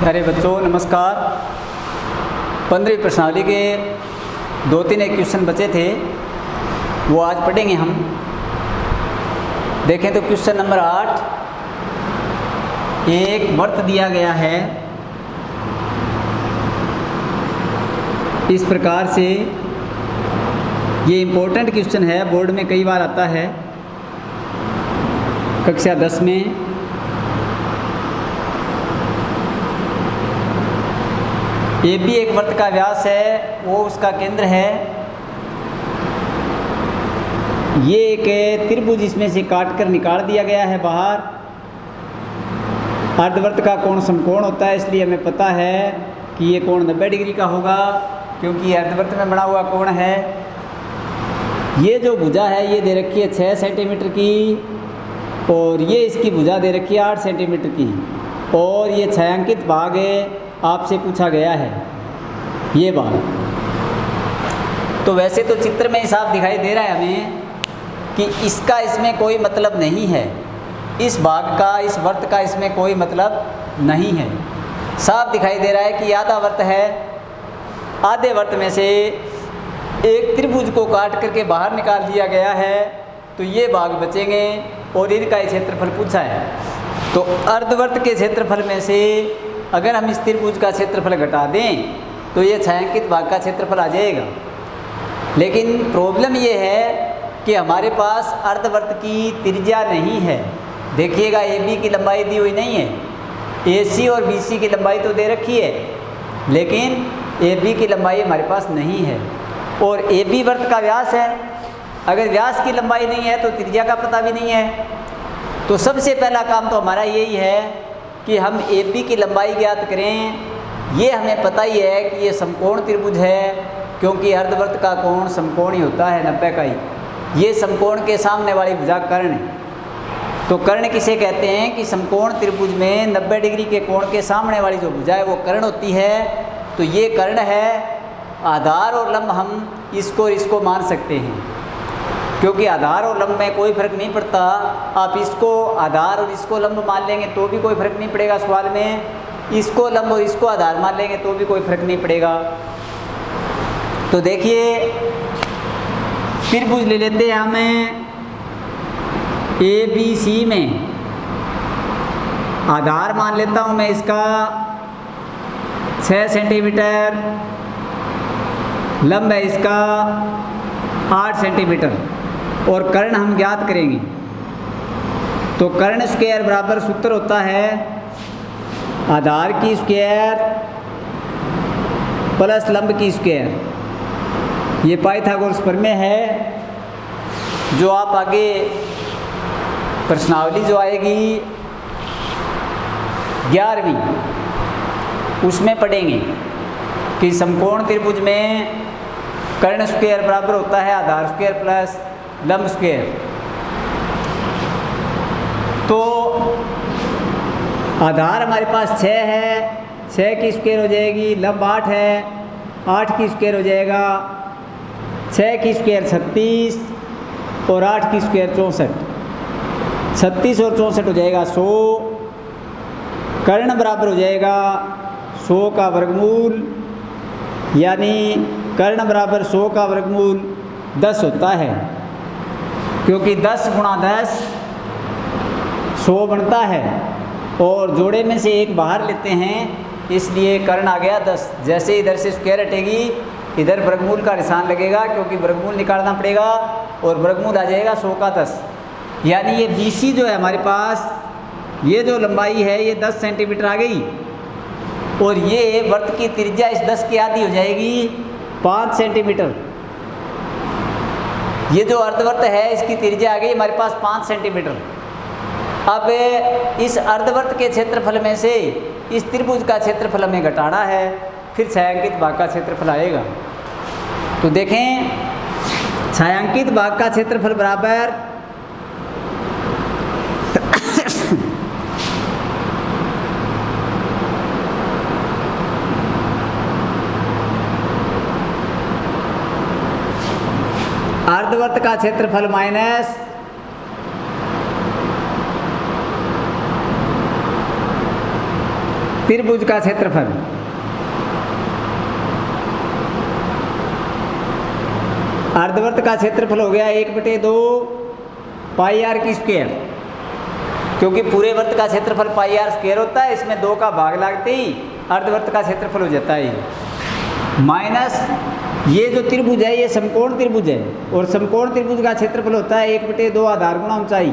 प्यारे बच्चों, नमस्कार। पंद्रहवीं प्रश्नावली के दो तीन एक क्वेश्चन बचे थे। वो आज पढ़ेंगे हम। देखें तो क्वेश्चन नंबर आठ। एक वर्त दिया गया है। इस प्रकार से ये इम्पोर्टेंट क्वेश्चन है। बोर्ड में कई बार आता है। कक्षा दस में। ए भी एक वर्त का व्यास है, वो उसका केंद्र है। ये एक त्रिभुज इसमें से काट कर निकाल दिया गया है बाहर। अर्धवर्त का कोण समकोण होता है, इसलिए हमें पता है कि ये कोण 90 डिग्री का होगा, क्योंकि ये अर्धवर्त में बना हुआ कोण है। ये जो भुजा है, ये दे रखी है छः सेंटीमीटर की, और ये इसकी भुजा दे रखी है आठ सेंटीमीटर की। और ये छायांकित भाग है आपसे पूछा गया है। ये बात। तो वैसे तो चित्र में साफ़ दिखाई दे रहा है हमें कि इसका इसमें कोई मतलब नहीं है। इस भाग का, इस वर्त का इसमें कोई मतलब नहीं है। साफ़ दिखाई दे रहा है कि आधा वर्त है। आधे वर्त में से एक त्रिभुज को काट करके बाहर निकाल दिया गया है। तो ये भाग बचेंगे और इनका क्षेत्रफल पूछा है। तो अर्धवर्त के क्षेत्रफल में से अगर हम इस त्रिभुज का क्षेत्रफल घटा दें तो ये छायांकित भाग का क्षेत्रफल आ जाएगा। लेकिन प्रॉब्लम ये है कि हमारे पास अर्धवर्त की त्रिज्या नहीं है। देखिएगा ए बी की लंबाई दी हुई नहीं है। ए सी और बी सी की लंबाई तो दे रखी है। लेकिन ए बी की लंबाई हमारे पास नहीं है। और ए बी वर्त का व्यास है। अगर व्यास की लंबाई नहीं है तो त्रिज्या का पता भी नहीं है। तो सबसे पहला काम तो हमारा यही है कि हम ए बी की लंबाई ज्ञात करें, ये हमें पता ही है कि ये समकोण त्रिभुज है, क्योंकि अर्धवर्त का कोण समकोण ही होता है, नब्बे का ही। ये समकोण के सामने वाली भुजा कर्ण है। तो कर्ण किसे कहते हैं कि समकोण त्रिभुज में 90 डिग्री के कोण के सामने वाली जो भुजा है, वो कर्ण होती है। तो ये कर्ण है, आधार और लंब हम इसको इसको मान सकते हैं। क्योंकि आधार और लंब में कोई फ़र्क नहीं पड़ता। आप इसको आधार और इसको लंब मान लेंगे तो भी कोई फ़र्क नहीं पड़ेगा सवाल में। इसको लंब और इसको आधार मान लेंगे तो भी कोई फ़र्क नहीं पड़ेगा। तो देखिए त्रिभुज ले लेते हैं हमें ए, बी, सी में। आधार मान लेता हूँ मैं इसका। छः सेंटीमीटर। लंब है इसका आठ सेंटीमीटर। और कर्ण हम ज्ञात करेंगे। तो कर्ण स्क्वायर बराबर सूत्र होता है आधार की स्क्वायर प्लस लंब की स्क्वायर ये पाइथागोरस प्रमेय है। जो आप आगे प्रश्नावली जो आएगी, ग्यारहवीं, उसमें पढ़ेंगे कि समकोण त्रिभुज में कर्ण स्क्वायर बराबर होता है, आधार स्क्वायर प्लस लंब स्क्वेयर तो आधार हमारे पास छः है छः की स्क्वायर हो जाएगी लम्ब आठ है, आठ की स्क्वेयर हो जाएगा छः की स्क्वेयर छत्तीस और आठ की स्क्वेयर चौंसठ। छत्तीस और चौंसठ हो जाएगा सौ, कर्ण बराबर हो जाएगा सौ का वर्गमूल, यानी कर्ण बराबर सौ का वर्गमूल दस होता है। क्योंकि दस गुणा दस सौ बनता है और जोड़े में से एक बाहर लेते हैं, इसलिए कर्ण आ गया दस। जैसे इधर से स्क्वायर हटेगी, इधर वर्गमूल का निशान लगेगा, क्योंकि वर्गमूल निकालना पड़ेगा और वर्गमूल आ जाएगा सौ का दस। यानी ये बी जो है हमारे पास, ये जो लंबाई है, ये 10 सेंटीमीटर आ गई। और ये वर्त की त्रिज्या इस 10 की आधी हो जाएगी 5 सेंटीमीटर ये जो अर्धवर्त है, इसकी त्रिज्या आ गई, हमारे पास पाँच सेंटीमीटर। अब इस अर्धवर्त के क्षेत्रफल में से इस त्रिभुज का क्षेत्रफल हमें घटाना है, फिर छायांकित भाग का क्षेत्रफल आएगा। तो देखें, छायांकित भाग का क्षेत्रफल बराबर अर्धवर्त का क्षेत्रफल माइनस त्रिभुज का क्षेत्रफल। अर्धवर्त का क्षेत्रफल हो गया एक बटे दो पाई आर की स्क्वेयर। क्योंकि पूरे वर्त का क्षेत्रफल पाई आर स्क्वेयर होता है, इसमें दो का भाग लगते ही अर्धवर्त का क्षेत्रफल हो जाता है। माइनस ये जो त्रिभुज है, ये समकोण त्रिभुज है और समकोण त्रिभुज का क्षेत्रफल होता है एक बटे दो आधार गुणा ऊंचाई।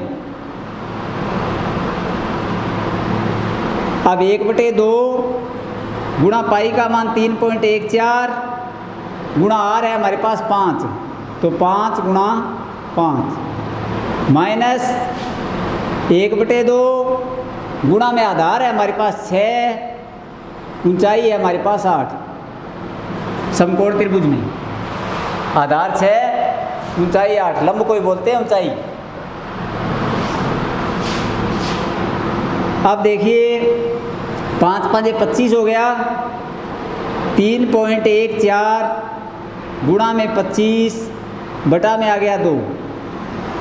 अब एक बटे दो गुणा पाई का मान तीन पॉइंट एक चार गुणा आर है हमारे पास पाँच तो पाँच गुणा पाँच। माइनस एक बटे दो गुणा में आधार है हमारे पास छः ऊंचाई है हमारे पास आठ। समकोण त्रिभुज में। आधार छः, ऊंचाई आठ, लंब कोई बोलते हैं ऊंचाई। अब देखिए, पाँच पाँच पच्चीस हो गया। तीन पॉइंट एक, चार, गुणा में पच्चीस, बटा में आ गया दो।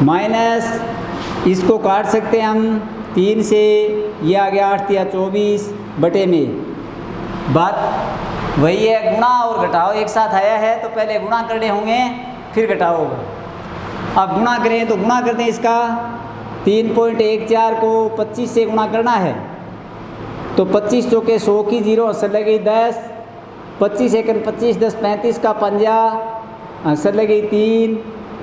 माइनस, इसको काट सकते हैं हम, तीन से, ये आ गया आठ, या चौबीस, बटे में। बात वही है, गुणा और घटाओ। एक साथ आया है तो पहले गुणा करने होंगे, फिर घटाओ अब गुणा करें तो गुणा करते हैं इसका। तीन पॉइंट एक चार को पच्चीस से गुणा करना है। तो पच्चीस चौके सौ की ज़ीरो असर लगेगी दस। पच्चीस एकन पच्चीस, दस पैंतीस का पंजा। असर लगेगी तीन।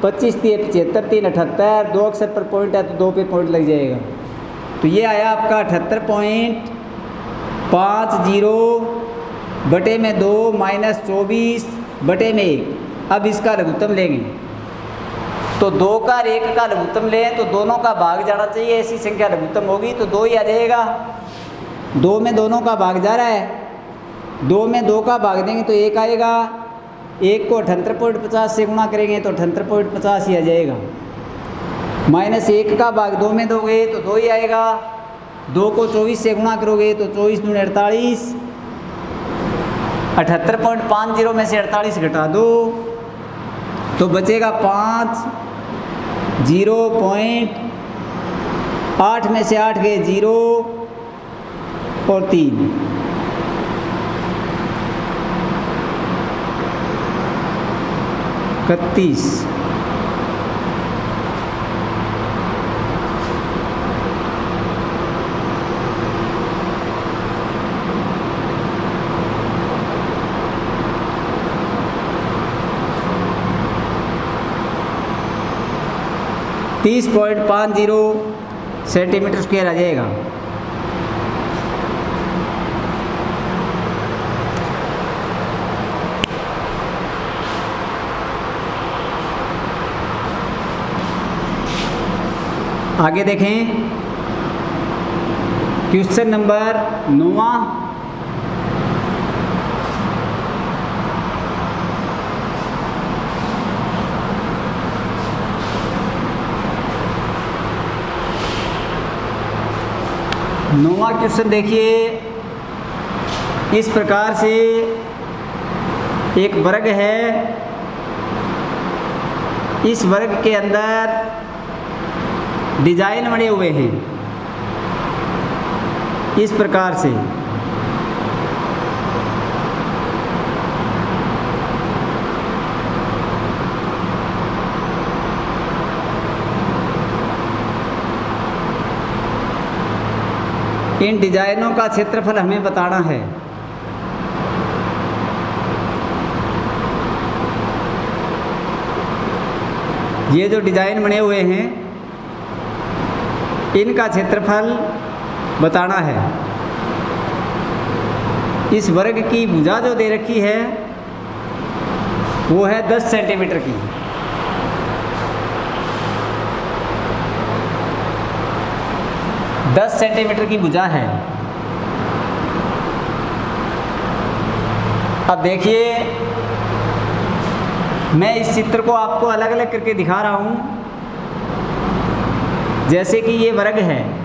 पच्चीस तीन पचहत्तर, तीन अठहत्तर। दो अक्षर पर पॉइंट है तो दो पे पॉइंट लग जाएगा। तो ये आया आपका अठहत्तर पॉइंट। पाँच ज़ीरो। बटे में दो माइनस चौबीस बटे में एक। अब इसका लघुत्तम लेंगे। तो दो का एक का लघुत्तम लें तो दोनों का भाग जाना चाहिए, ऐसी संख्या लघुत्तम होगी तो दो ही आ जाएगा। दो में दोनों का भाग जा रहा है। दो में दो का भाग देंगे तो एक आएगा। एक को अठहत्तर पॉइंट पचास से गुणा करेंगे तो अठहत्तर पॉइंट पचास ही आ जाएगा। माइनस एक का भाग दो में दोगे तो दो ही आएगा। दो को चौबीस से गुणा करोगे तो चौबीस दून अड़तालीस। अठहत्तर पॉइंट पाँच ज़ीरो में से अड़तालीस घटा दो। तो बचेगा पाँच, ज़ीरो पॉइंट आठ में से आठ गए ज़ीरो और तीन। इकतीस। तीस पॉइंट पाँच ज़ीरो सेंटीमीटर स्क्वेयर आ जाएगा। आगे देखें क्वेश्चन नंबर नौवा नौवा क्वेश्चन देखिए। इस प्रकार से एक वर्ग है। इस वर्ग के अंदर डिज़ाइन बने हुए हैं। इस प्रकार से। इन डिजाइनों का क्षेत्रफल हमें बताना है? ये जो डिज़ाइन बने हुए हैं, इनका क्षेत्रफल बताना है। इस वर्ग की भुजा जो दे रखी है, वो है 10 सेंटीमीटर की। दस सेंटीमीटर की भुजा है। अब देखिए, मैं इस चित्र को आपको अलग अलग करके दिखा रहा हूँ। जैसे कि ये वर्ग है।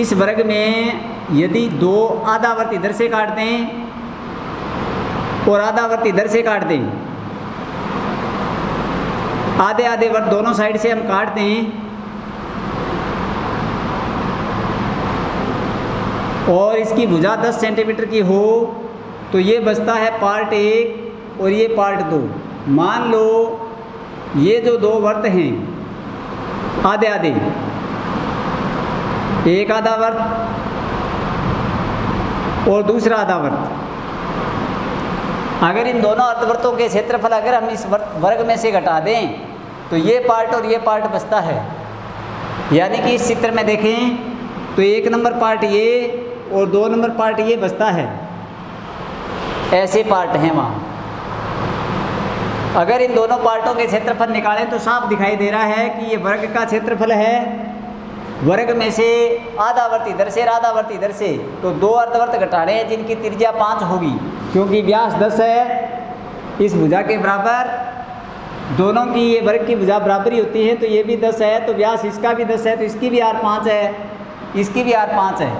इस वर्ग में यदि दो आधा आधावर्त इधर से काट दें और आधा आधावर्त इधर से काट दें आधे आधे वर्त दोनों साइड से हम काट दें और इसकी भुजा 10 सेंटीमीटर की हो तो ये बचता है पार्ट एक और ये पार्ट दो। मान लो ये जो दो वर्त हैं, आधे आधे। एक आधा वर्त और दूसरा आधा वर्त। अगर इन दोनों अर्धवर्तों के क्षेत्रफल अगर हम इस वर्ग में से घटा दें तो ये पार्ट और ये पार्ट बचता है। यानी कि इस चित्र में देखें तो एक नंबर पार्ट ये और दो नंबर पार्ट ये बचता है। ऐसे पार्ट हैं वहाँ। अगर इन दोनों पार्टों के क्षेत्रफल निकालें तो साफ़ दिखाई दे रहा है कि ये वर्ग का क्षेत्रफल है। वर्ग में से आधा वर्त इधर से आधा वर्त इधर से तो दो अर्धवर्त घटाने हैं जिनकी त्रिज्या पाँच होगी। क्योंकि व्यास दस है, इस भुजा के बराबर। दोनों की ये वर्ग की भुजा बराबरी होती है तो ये भी दस है तो व्यास इसका भी दस है तो इसकी भी आर पाँच है। इसकी भी आर पाँच है।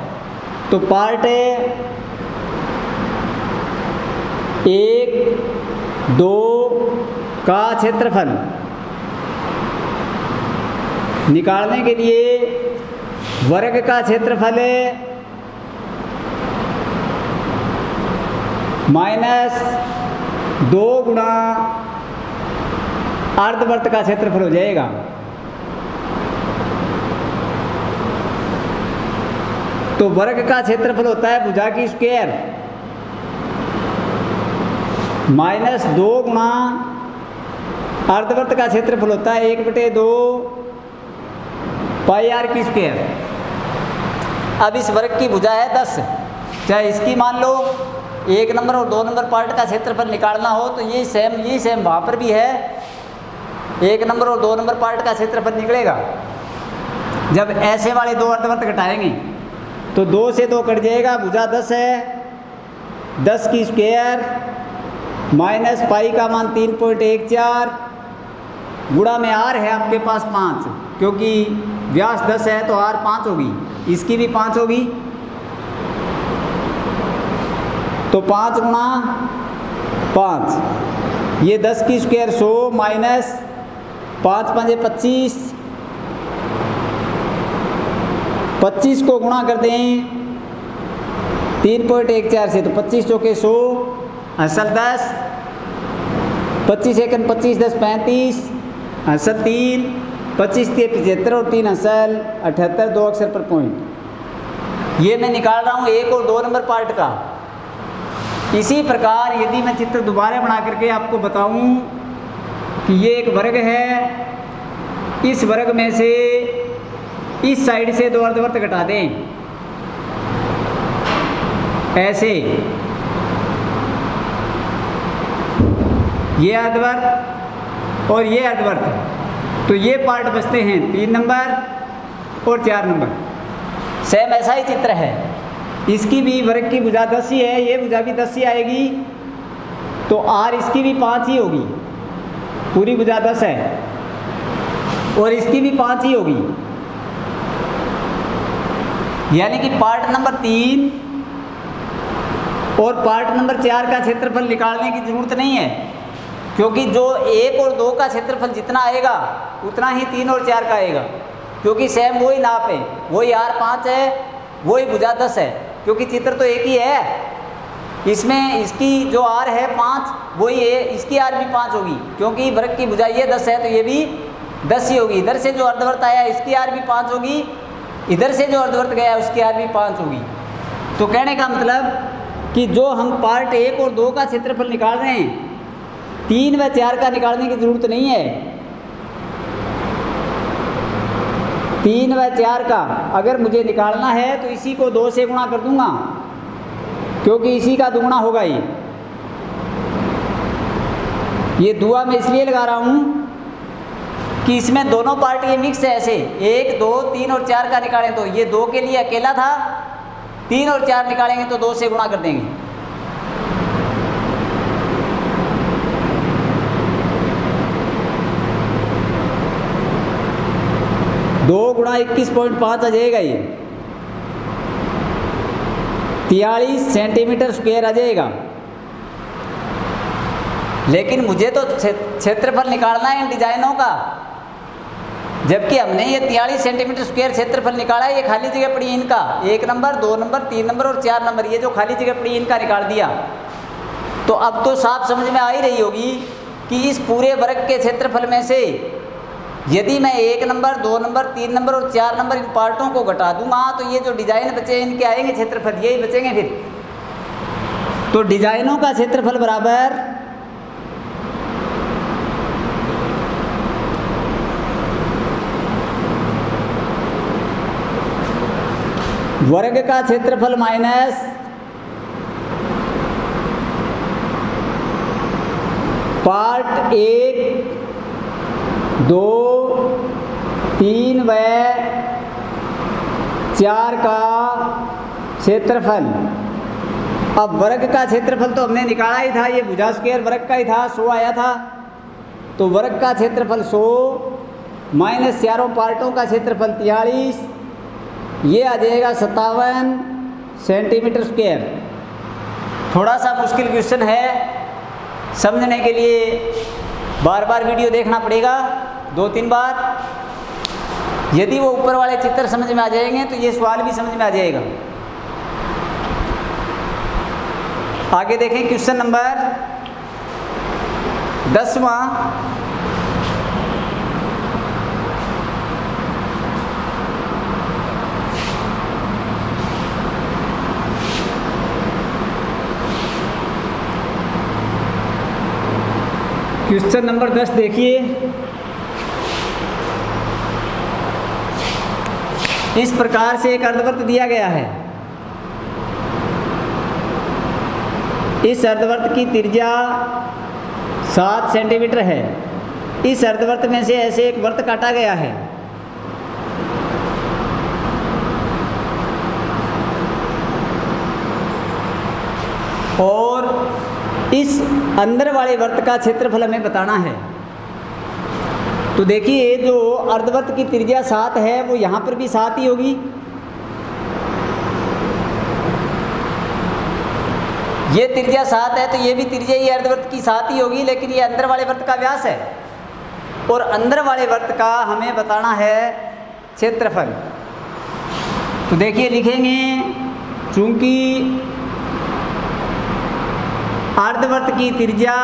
तो पार्ट एक, दो का क्षेत्रफल। निकालने के लिए वर्ग का क्षेत्रफल है माइनस दो गुणा अर्धवर्त का क्षेत्रफल हो जाएगा। तो वर्ग का क्षेत्रफल होता है भुजा की स्क्वायर माइनस दो गुणा अर्धवर्त का क्षेत्रफल होता है एक बटे दो पाई आर की स्क्वायर अब इस वर्ग की भुजा है दस। चाहे इसकी मान लो, एक नंबर और दो नंबर पार्ट का क्षेत्रफल निकालना हो तो ये सेम ये सेम वहाँ पर भी है। एक नंबर और दो नंबर पार्ट का क्षेत्रफल निकलेगा। जब ऐसे वाले दो अर्धवर्त घटाएँगे तो दो से दो कट जाएगा भुजा दस है। दस की स्क्वेयर माइनस पाई का मान तीन पॉइंट एक चार गुड़ा में आर है आपके पास पाँच, क्योंकि व्यास दस है तो आर पाँच होगी, इसकी भी पाँच होगी। तो पाँच गुणा पाँच, ये दस की स्क्वायर सौ माइनस पाँच पाँच पच्चीस पच्चीस को गुणा कर दें। तीन पॉइंट एक चार से तो पच्चीस चौके सौ असल दस। पच्चीस एकन पच्चीस दस पैंतीस असल तीन। पच्चीस तीन पचहत्तर और तीन असल, अठहत्तर, दो अक्षर पर पॉइंट। ये मैं निकाल रहा हूँ एक और दो नंबर पार्ट का। इसी प्रकार यदि मैं चित्र दोबारा बना करके आपको बताऊँ कि ये एक वर्ग है। इस वर्ग में से इस साइड से दो अर्धवर्त घटा दें। ऐसे। ये अर्धवर्त और ये अर्धवर्त तो ये पार्ट बचते हैं तीन नंबर और चार नंबर। सेम ऐसा ही चित्र है। इसकी भी वर्ग की भुजा दस ही है, ये भुजा भी दस ही आएगी। तो आर इसकी भी पाँच ही होगी। पूरी भुजा दस है। और इसकी भी पाँच ही होगी। यानी कि पार्ट नंबर तीन और पार्ट नंबर चार का क्षेत्रफल निकालने की ज़रूरत नहीं है, क्योंकि जो एक और दो का क्षेत्रफल जितना आएगा, उतना ही तीन और चार का आएगा। क्योंकि सेम वही नाप है, वही आर पाँच है, वही भुजा दस है, क्योंकि चित्र तो एक ही है। इसमें इसकी जो आर है पाँच, वही है इसकी आर भी पाँच होगी, क्योंकि वर्ग की भुजा ये दस है तो ये भी दस ही होगी। इधर से जो अर्धवर्त आया, इसकी आर भी पाँच होगी इधर से जो अर्धवर्त गया उसकी आर भी पाँच होगी। तो कहने का मतलब कि जो हम पार्ट एक और दो का क्षेत्रफल निकाल रहे हैं, तीन व चार का निकालने की ज़रूरत नहीं है। तीन व चार का अगर मुझे निकालना है तो इसी को दो से गुणा कर दूँगा, क्योंकि इसी का दुगुना होगा ये ये दुआ मैं इसलिए लगा रहा हूँ कि इसमें दोनों पार्ट ये मिक्स है ऐसे। एक, दो, तीन और चार का निकालें तो ये दो के लिए अकेला था। तीन और चार निकालेंगे तो दो से गुणा कर देंगे। दो गुणा इक्कीस पॉइंट पाँच आ जाएगा ये। तियालीस सेंटीमीटर स्क्वेयर आ जाएगा। लेकिन मुझे तो क्षेत्रफल निकालना है इन डिजाइनों का। जबकि हमने ये तियालीस सेंटीमीटर स्क्वायर क्षेत्रफल निकाला है, ये खाली जगह पड़ी इनका। एक नंबर, दो नंबर, तीन नंबर और चार नंबर, ये जो खाली जगह पड़ी इनका निकाल दिया। तो अब तो साफ़ समझ में आ ही रही होगी कि इस पूरे वर्ग के क्षेत्रफल में से यदि मैं एक नंबर, दो नंबर, तीन नंबर और चार नंबर इन पार्टों को घटा दूँगा तो ये जो डिज़ाइन बचे इनके आएँगे क्षेत्रफल, यही बचेंगे फिर। तो डिजाइनों का क्षेत्रफल बराबर वर्ग का क्षेत्रफल माइनस पार्ट एक, दो, तीन व चार का क्षेत्रफल। अब वर्ग का क्षेत्रफल तो हमने निकाला ही था, ये भुजा स्क्वेयर वर्ग का ही था, सो आया था। तो वर्ग का क्षेत्रफल सो, माइनस चारों पार्टों का क्षेत्रफल तियालीस ये आ जाएगा सत्तावन सेंटीमीटर स्क्वेयर। थोड़ा सा मुश्किल क्वेश्चन है। समझने के लिए बार बार वीडियो देखना पड़ेगा। दो तीन बार। यदि वो ऊपर वाले चित्र समझ में आ जाएँगे तो ये सवाल भी समझ में आ जाएगा। आगे देखें क्वेश्चन नंबर दसवां। क्वेश्चन नंबर दस देखिए। इस प्रकार से एक अर्धवृत्त दिया गया है। इस अर्धवृत्त की त्रिज्या सात सेंटीमीटर है। इस अर्धवृत्त में से ऐसे एक वर्त काटा गया है। और इस अंदर वाले वर्त का क्षेत्रफल हमें बताना है। तो देखिए जो अर्धवर्त की त्रिज्या सात है, वो यहाँ पर भी सात ही होगी। ये त्रिज्या सात है तो ये भी त्रिज्या ये अर्धवर्त की सात ही होगी, लेकिन ये अंदर वाले वर्त का व्यास है। और अंदर वाले वर्त का हमें बताना है क्षेत्रफल। तो देखिए, लिखेंगे, चूँकि अर्धवर्त की त्रिज्या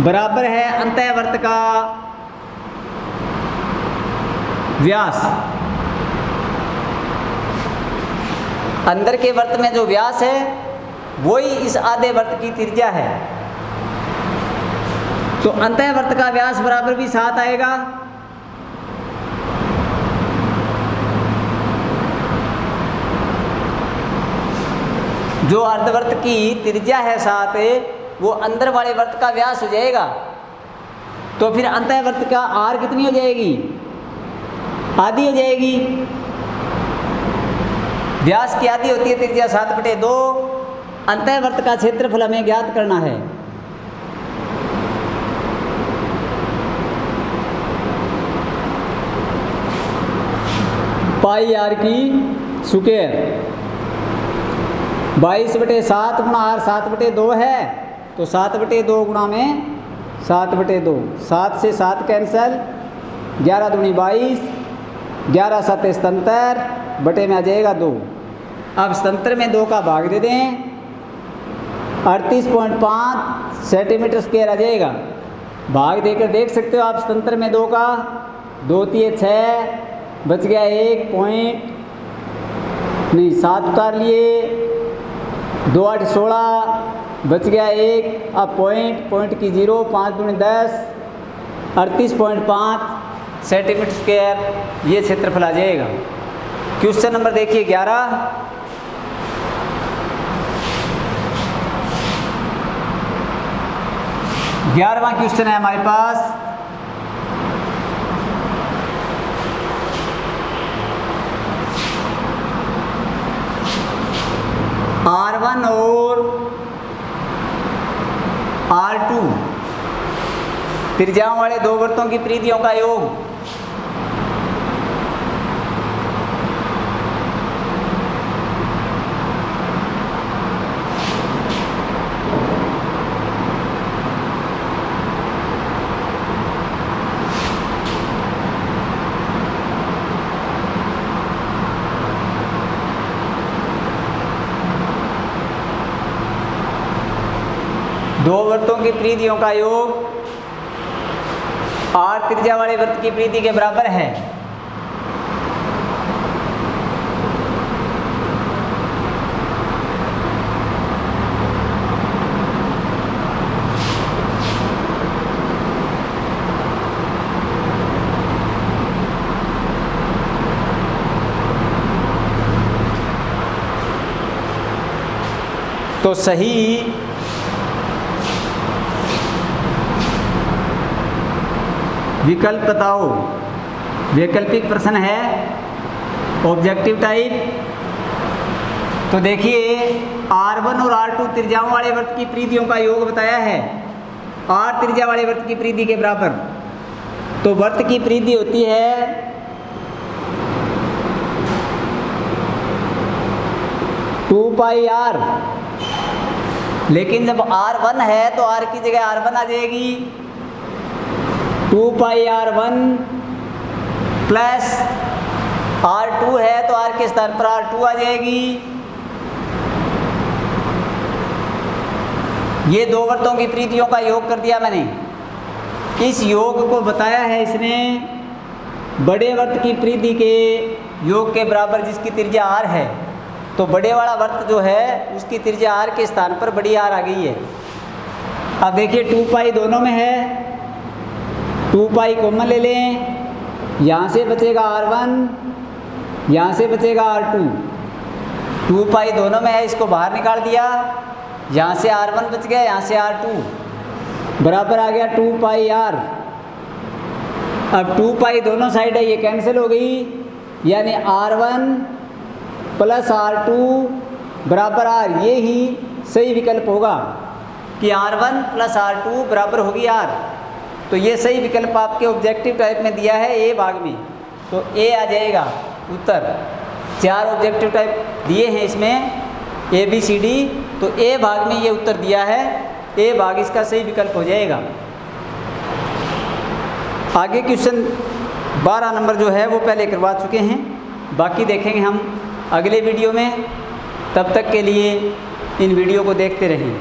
बराबर है अंतःवर्त का व्यास। अंदर के वर्त में जो व्यास है, वही इस आधे वर्त की त्रिज्या है। तो अंतःवर्त का व्यास बराबर भी साथ आएगा। जो अर्धवर्त की त्रिज्या है सात वो अंदर वाले वर्त का व्यास हो जाएगा। तो फिर अंतःवर्त का आर कितनी हो जाएगी? आधी हो जाएगी। व्यास की आधी होती है त्रिज्या सात बटे दो। अंतःवर्त का क्षेत्रफल हमें ज्ञात करना है। पाई आर की सुकेर। बाईस बटे सात गुणा आर सात बटे दो है तो सात बटे दो गुणा में सात बटे दो। सात से सात कैंसल ग्यारह दूनी बाईस, ग्यारह सत स्तंतर बटे में आ जाएगा दो। अब स्तंत्र में दो का भाग दे दें। अड़तीस पॉइंट पाँच सेंटीमीटर स्क्वेयर आ जाएगा। भाग देकर देख सकते हो आप स्तंत्र में दो का। दो तीय छः, बच गया एक पॉइंट। नहीं, सात उतार लिए। दो आठ सोलह, बच गया एक, अब पॉइंट पॉइंट की ज़ीरो पाँच दूनी दस, अड़तीस पॉइंट पाँच सेंटीमीटर स्क्वायर ये क्षेत्रफल आ जाएगा। क्वेश्चन नंबर देखिए, ग्यारह। ग्यारहवा क्वेश्चन है हमारे पास। आर वन और आर टू त्रिज्याओं वाले दो वृत्तों की प्रीतियों का योग। दो वृत्तों की प्रीतियों का योग आर त्रिज्या वाले वृत्त की प्रीति के बराबर है। तो सही विकल्प बताओ वैकल्पिक प्रश्न है ऑब्जेक्टिव टाइप तो देखिए R1 और R2 त्रिज्याओं वाले वृत्त की प्रीतियों का योग बताया है। R त्रिज्या वाले वृत्त की प्रीति के बराबर। तो वृत्त की प्रीति होती है, टू पाई आर लेकिन जब आर वन है तो आर की जगह आर वन आ जाएगी। Two pi R one plus R two है तो आर के स्थान पर आर टू आ जाएगी। ये दो वर्तों की प्रीतियों का योग कर दिया मैंने। इस योग को बताया है इसने? बड़े वर्त की प्रीति के योग के बराबर जिसकी त्रिज्या आर है। तो बड़े वाला वर्त जो है, उसकी त्रिज्या आर के स्थान पर बड़ी आर आ गई है। अब देखिए, टू पाई दोनों में है। टू पाई कॉमन ले लें। यहाँ से बचेगा आर वन यहाँ से बचेगा आर टू टू पाई दोनों में है, इसको बाहर निकाल दिया। यहाँ से आर वन बच गया, यहाँ से आर टू बराबर आ गया टू पाई आर अब टू पाई दोनों साइड है, ये कैंसिल हो गई। यानी R one plus R two बराबर आर ये ही सही विकल्प होगा कि R one plus R two बराबर होगी आर तो ये सही विकल्प आपके ऑब्जेक्टिव टाइप में दिया है ए भाग में। तो ए आ जाएगा। उत्तर। चार ऑब्जेक्टिव टाइप दिए हैं इसमें। ए बी सी डी तो ए भाग में ये उत्तर दिया है। ए भाग इसका सही विकल्प हो जाएगा। आगे क्वेश्चन बारह नंबर जो है, वो पहले करवा चुके हैं। बाकी देखेंगे हम अगले वीडियो में। तब तक के लिए इन वीडियो को देखते रहें